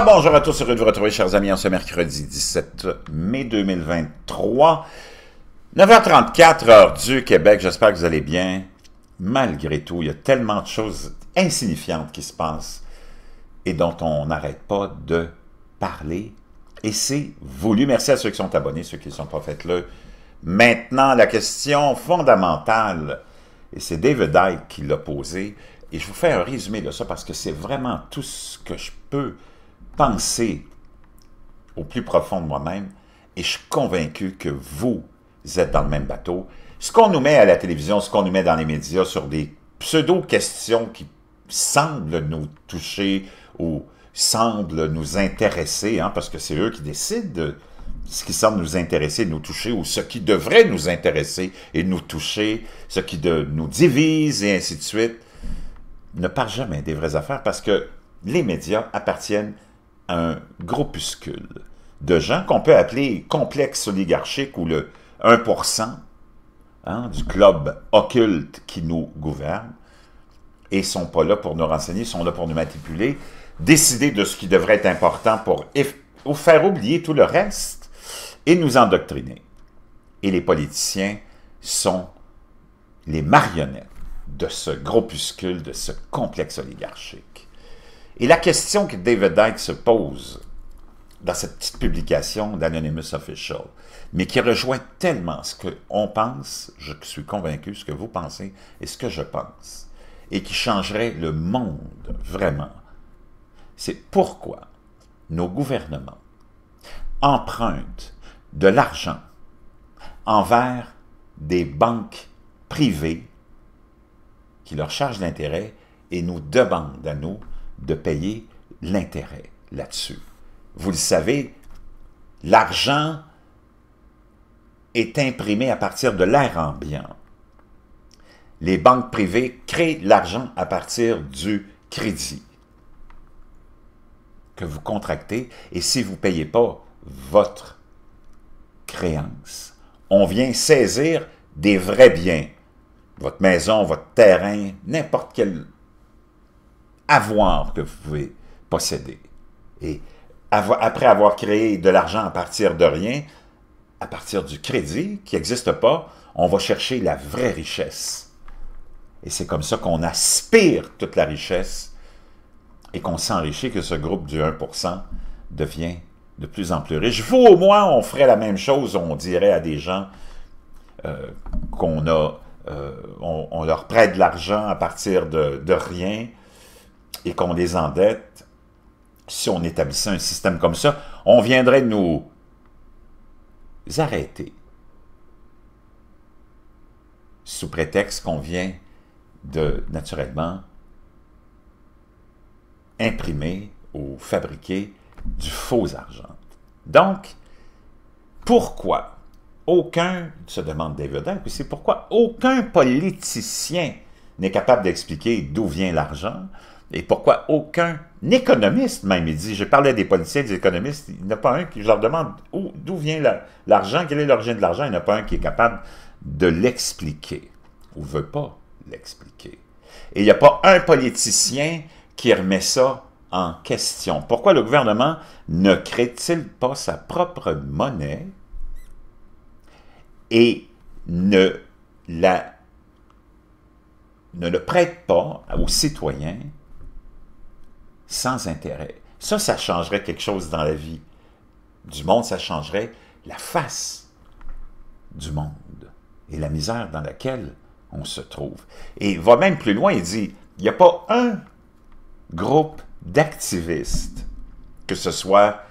Alors bonjour à tous, heureux de vous retrouver chers amis en ce mercredi 17 mai 2023. 9h34, heure du Québec, j'espère que vous allez bien. Malgré tout, il y a tellement de choses insignifiantes qui se passent et dont on n'arrête pas de parler. Et c'est voulu. Merci à ceux qui sont abonnés, ceux qui ne sont pas faits le. Maintenant, la question fondamentale, et c'est David Icke qui l'a posée, et je vous fais un résumé de ça parce que c'est vraiment tout ce que je peux penser au plus profond de moi-même et je suis convaincu que vous êtes dans le même bateau. Ce qu'on nous met à la télévision, ce qu'on nous met dans les médias sur des pseudo-questions qui semblent nous toucher ou semblent nous intéresser, hein, parce que c'est eux qui décident de ce qui semble nous intéresser, nous toucher, ou ce qui devrait nous intéresser et nous toucher, ce qui nous divise et ainsi de suite, ne parle jamais des vraies affaires parce que les médias appartiennent un groupuscule de gens qu'on peut appeler complexe oligarchique ou le 1% hein, du club occulte qui nous gouverne et sont pas là pour nous renseigner, sont là pour nous manipuler, décider de ce qui devrait être important pour faire oublier tout le reste et nous endoctriner. Et les politiciens sont les marionnettes de ce groupuscule, de ce complexe oligarchique. Et la question que David Icke se pose dans cette petite publication d'Anonymous Official, mais qui rejoint tellement ce qu'on pense, je suis convaincu, ce que vous pensez et ce que je pense, et qui changerait le monde vraiment, c'est pourquoi nos gouvernements empruntent de l'argent envers des banques privées qui leur chargent l'intérêt et nous demandent à nous de payer l'intérêt là-dessus. Vous le savez, l'argent est imprimé à partir de l'air ambiant. Les banques privées créent l'argent à partir du crédit que vous contractez et si vous ne payez pas votre créance, on vient saisir des vrais biens, votre maison, votre terrain, n'importe quel avoir que vous pouvez posséder. Et après avoir créé de l'argent à partir de rien, à partir du crédit qui n'existe pas, on va chercher la vraie richesse. Et c'est comme ça qu'on aspire toute la richesse et qu'on s'enrichit que ce groupe du 1% devient de plus en plus riche. Vous, au moins, on ferait la même chose, on dirait à des gens euh, qu'on euh, on, leur prête de l'argent à partir de rien, et qu'on les endette, si on établissait un système comme ça, on viendrait nous arrêter sous prétexte qu'on vient de, naturellement, imprimer ou fabriquer du faux argent. Donc, pourquoi aucun, se demande David puis c'est pourquoi aucun politicien n'est capable d'expliquer d'où vient l'argent, et pourquoi aucun économiste, même, il dit, je parlais des politiciens, des économistes, il n'y en a pas un qui, je leur demande d'où vient l'argent, quelle est l'origine de l'argent, il n'y en a pas un qui est capable de l'expliquer, ou veut pas l'expliquer. Et il n'y a pas un politicien qui remet ça en question. Pourquoi le gouvernement ne crée-t-il pas sa propre monnaie et ne, la, ne le prête pas aux citoyens sans intérêt. Ça, ça changerait quelque chose dans la vie du monde, ça changerait la face du monde et la misère dans laquelle on se trouve. Et il va même plus loin, il dit, il n'y a pas un groupe d'activistes, que ce soit,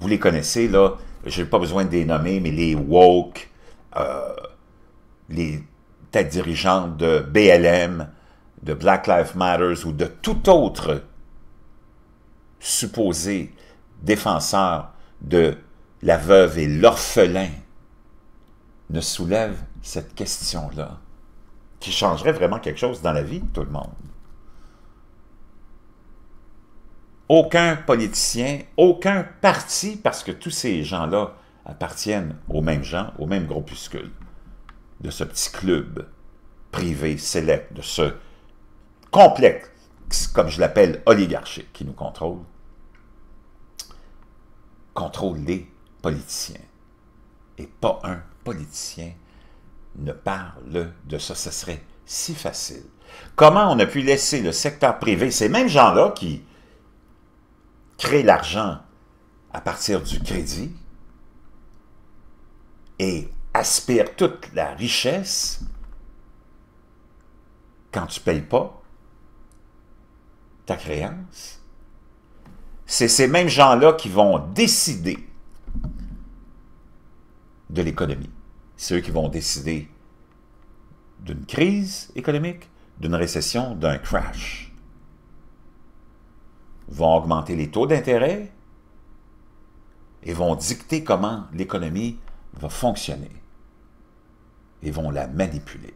vous les connaissez, là, je n'ai pas besoin de les nommer, mais les woke, euh, les têtes dirigeantes de BLM, de Black Lives Matter ou de tout autre supposé défenseur de la veuve et l'orphelin ne soulève cette question-là, qui changerait vraiment quelque chose dans la vie de tout le monde. Aucun politicien, aucun parti, parce que tous ces gens-là appartiennent aux mêmes gens, au même groupuscule, de ce petit club privé, sélect, de ce complexe, comme je l'appelle, oligarchique, qui nous contrôle, contrôle les politiciens. Et pas un politicien ne parle de ça. Ce serait si facile. Comment on a pu laisser le secteur privé, ces mêmes gens-là qui créent l'argent à partir du crédit et aspirent toute la richesse, quand tu ne payes pas ta créance, c'est ces mêmes gens-là qui vont décider de l'économie. C'est eux qui vont décider d'une crise économique, d'une récession, d'un crash. Vont augmenter les taux d'intérêt et vont dicter comment l'économie va fonctionner et vont la manipuler.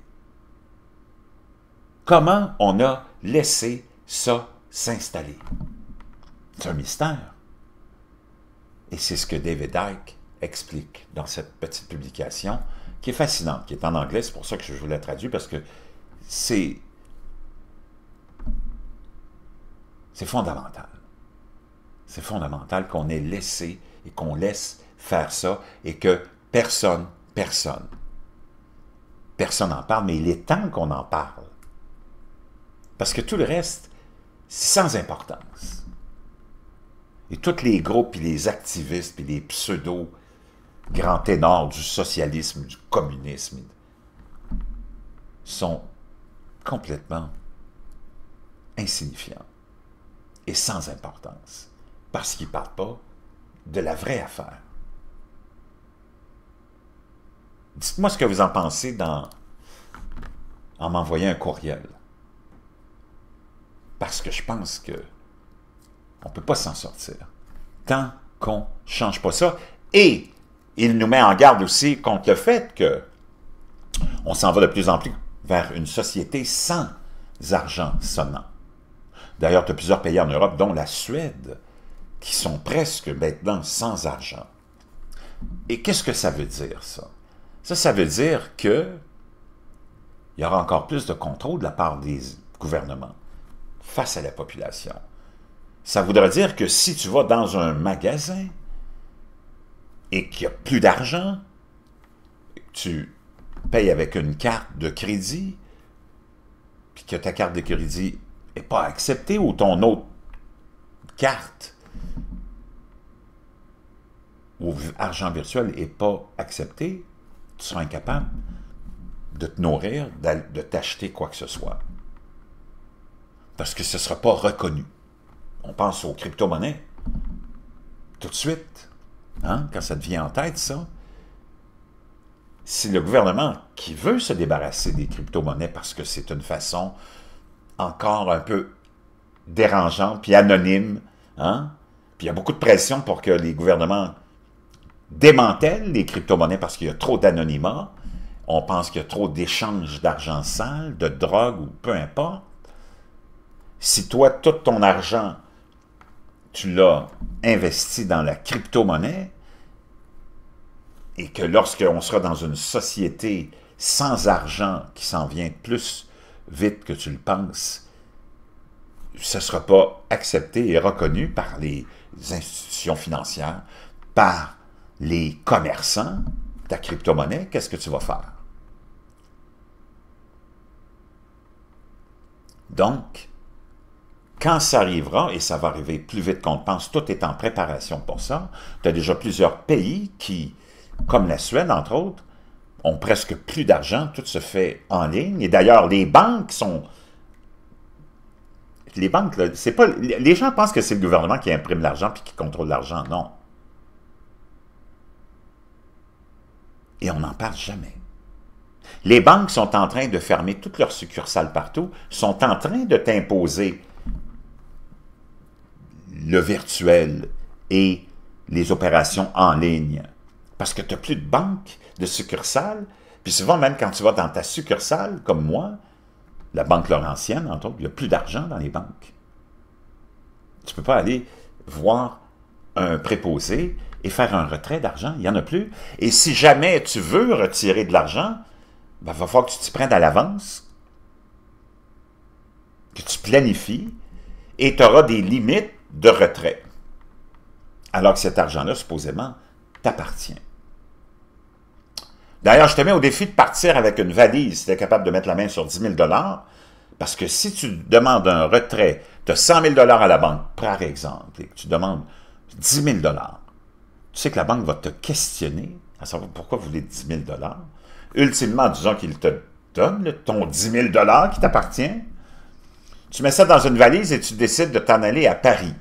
Comment on a laissé ça s'installer? C'est un mystère. Et c'est ce que David Icke explique dans cette petite publication qui est fascinante, qui est en anglais, c'est pour ça que je vous la traduis, parce que c'est c'est fondamental. C'est fondamental qu'on ait laissé et qu'on laisse faire ça et que personne, personne, personne n'en parle, mais il est temps qu'on en parle. Parce que tout le reste, sans importance. Et tous les groupes, puis les activistes, puis les pseudo grands ténors du socialisme, du communisme, sont complètement insignifiants et sans importance, parce qu'ils ne parlent pas de la vraie affaire. Dites-moi ce que vous en pensez en m'envoyant un courriel. Parce que je pense que on ne peut pas s'en sortir tant qu'on ne change pas ça. Et il nous met en garde aussi contre le fait que on s'en va de plus en plus vers une société sans argent sonnant. D'ailleurs, tu as plusieurs pays en Europe, dont la Suède, qui sont presque maintenant sans argent. Et qu'est-ce que ça veut dire, ça? Ça, ça veut dire que il y aura encore plus de contrôle de la part des gouvernements face à la population. Ça voudrait dire que si tu vas dans un magasin et qu'il n'y a plus d'argent, tu payes avec une carte de crédit, puis que ta carte de crédit n'est pas acceptée ou ton autre carte ou argent virtuel n'est pas accepté, tu seras incapable de te nourrir, de t'acheter quoi que ce soit. Parce que ce ne sera pas reconnu. On pense aux crypto-monnaies. Tout de suite, hein, quand ça devient en tête, ça, si le gouvernement qui veut se débarrasser des crypto-monnaies parce que c'est une façon encore un peu dérangeante, puis anonyme, hein, puis il y a beaucoup de pression pour que les gouvernements démantèlent les crypto-monnaies parce qu'il y a trop d'anonymat, on pense qu'il y a trop d'échanges d'argent sale, de drogue ou peu importe. Si toi, tout ton argent, tu l'as investi dans la crypto-monnaie, et que lorsqu'on sera dans une société sans argent qui s'en vient plus vite que tu le penses, ce ne sera pas accepté et reconnu par les institutions financières, par les commerçants, ta crypto-monnaie, qu'est-ce que tu vas faire? Donc, quand ça arrivera, et ça va arriver plus vite qu'on pense, tout est en préparation pour ça, tu as déjà plusieurs pays qui, comme la Suède entre autres, ont presque plus d'argent, tout se fait en ligne, et d'ailleurs les banques sont... Les banques, c'est pas... Les gens pensent que c'est le gouvernement qui imprime l'argent puis qui contrôle l'argent, non. Et on n'en parle jamais. Les banques sont en train de fermer toutes leurs succursales partout, sont en train de t'imposer le virtuel et les opérations en ligne. Parce que tu n'as plus de banque, de succursale. Puis souvent, même quand tu vas dans ta succursale, comme moi, la Banque Laurentienne, entre autres, il n'y a plus d'argent dans les banques. Tu ne peux pas aller voir un préposé et faire un retrait d'argent. Il n'y en a plus. Et si jamais tu veux retirer de l'argent, il ben, va falloir que tu t'y prennes à l'avance, que tu planifies, et tu auras des limites de retrait. alors que cet argent-là, supposément, t'appartient. D'ailleurs, je te mets au défi de partir avec une valise si tu es capable de mettre la main sur 10 000 parce que si tu demandes un retrait de 100 000 à la banque, par exemple, et que tu demandes 10 000 tu sais que la banque va te questionner à savoir pourquoi vous voulez 10 000 Ultimement, disons qu'il te donne ton 10 000 qui t'appartient. Tu mets ça dans une valise et tu décides de t'en aller à Paris,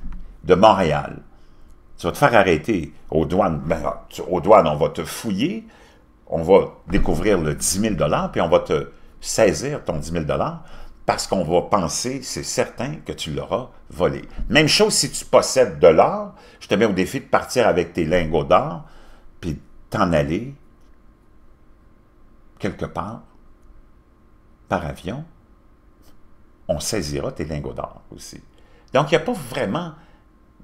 de Montréal. Tu vas te faire arrêter aux douanes. Ben, aux douanes, on va te fouiller, on va découvrir le 10 000 puis on va te saisir ton 10 000 parce qu'on va penser, c'est certain, que tu l'auras volé. Même chose si tu possèdes de l'or, je te mets au défi de partir avec tes lingots d'or, puis t'en aller quelque part par avion, on saisira tes lingots d'or aussi. Donc, il n'y a pas vraiment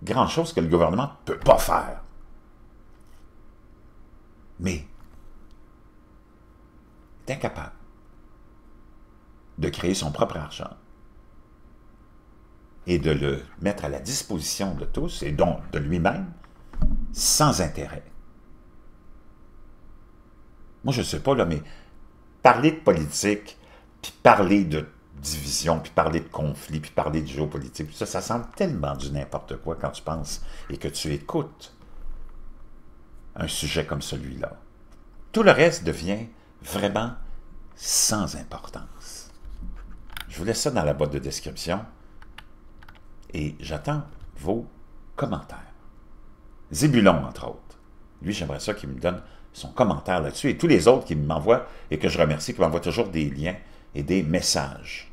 grand-chose que le gouvernement ne peut pas faire. Mais, il est incapable de créer son propre argent et de le mettre à la disposition de tous et donc de lui-même sans intérêt. Moi, je ne sais pas, là, mais parler de politique, puis parler de division, puis parler de conflit, puis parler de géopolitique, ça, ça semble tellement du n'importe quoi quand tu penses et que tu écoutes un sujet comme celui-là. Tout le reste devient vraiment sans importance. Je vous laisse ça dans la boîte de description et j'attends vos commentaires. Zébulon, entre autres. Lui, j'aimerais ça qu'il me donne son commentaire là-dessus et tous les autres qui m'envoient et que je remercie, qui m'envoient toujours des liens et des messages.